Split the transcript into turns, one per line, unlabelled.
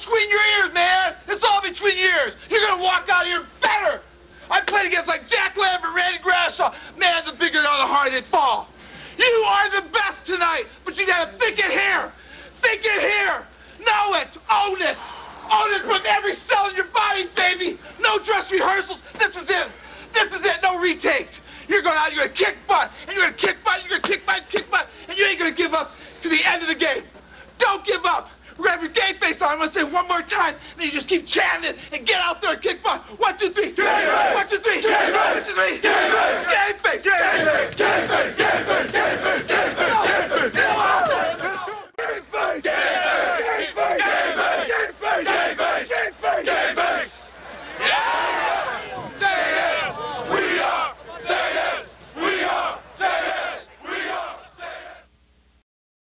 between your ears, man. It's all between your ears. You're gonna walk out of here better. I played against like Jack Lambert, Randy Gradishar. Man, the bigger the harder they fall. You are the best tonight, but you gotta think it here. Think it here. Know it. Own it. Own it from every cell in your body, baby. No dress rehearsals. This is it. This is it. No retakes. You're going out, you're gonna kick butt, and you're gonna kick butt, you're gonna kick butt, kick butt, and you ain't gonna give up to the end of the game. Don't give up. We're gonna have your game face on. I'm gonna say one more time, and then you just keep chanting it and get out there and kick butt. One, two, three.
Game face.
One, two, three.
Game face.
One, two, three.
Game face.
Game face.
Game face. Game face. Game face.